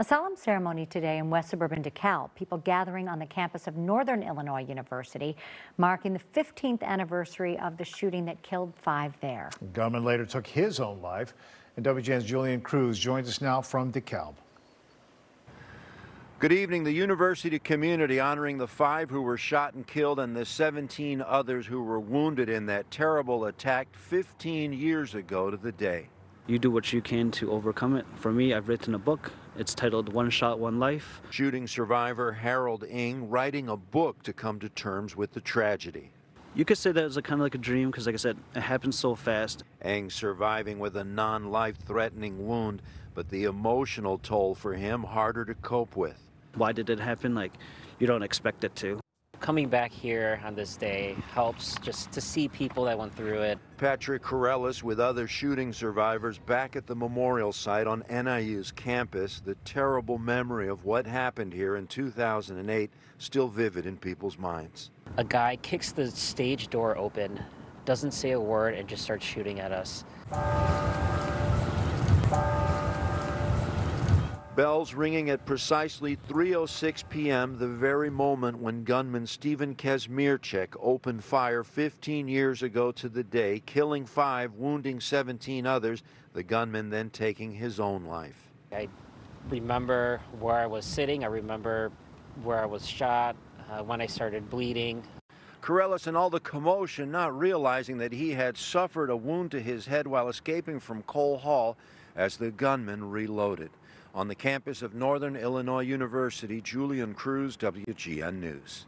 A solemn ceremony today in west suburban DeKalb. People gathering on the campus of Northern Illinois University, marking the 15th anniversary of the shooting that killed five there. Gunman later took his own life. And WGN's Julian Cruz joins us now from DeKalb. Good evening. The university community honoring the five who were shot and killed and the 17 others who were wounded in that terrible attack 15 years ago to the day. You do what you can to overcome it. For me, I've written a book. It's titled One Shot, One Life. Shooting survivor Harold Ing writing a book to come to terms with the tragedy. You could say that was a kind of like a dream because, like I said, it happened so fast. Ing surviving with a non life threatening wound, but the emotional toll for him harder to cope with. Why did it happen? Like, you don't expect it to. Coming back here on this day helps just to see people that went through it. Patrick Korellis with other shooting survivors back at the memorial site on NIU's campus. The terrible memory of what happened here in 2008 still vivid in people's minds. A guy kicks the stage door open, doesn't say a word, and just starts shooting at us. Bells ringing at precisely 3.06 p.m., the very moment when gunman Steven Kazmierczak opened fire 15 years ago to the day, killing five, wounding 17 others, the gunman then taking his own life. I remember where I was sitting, I remember where I was shot, uh, when I started bleeding. Korellis in all the commotion, not realizing that he had suffered a wound to his head while escaping from Cole Hall as the gunman reloaded on the campus of Northern Illinois University, Julian Cruz, WGN News.